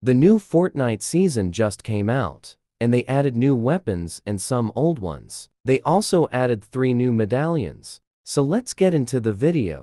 The new Fortnite season just came out, and they added new weapons and some old ones. They also added three new medallions. So let's get into the video.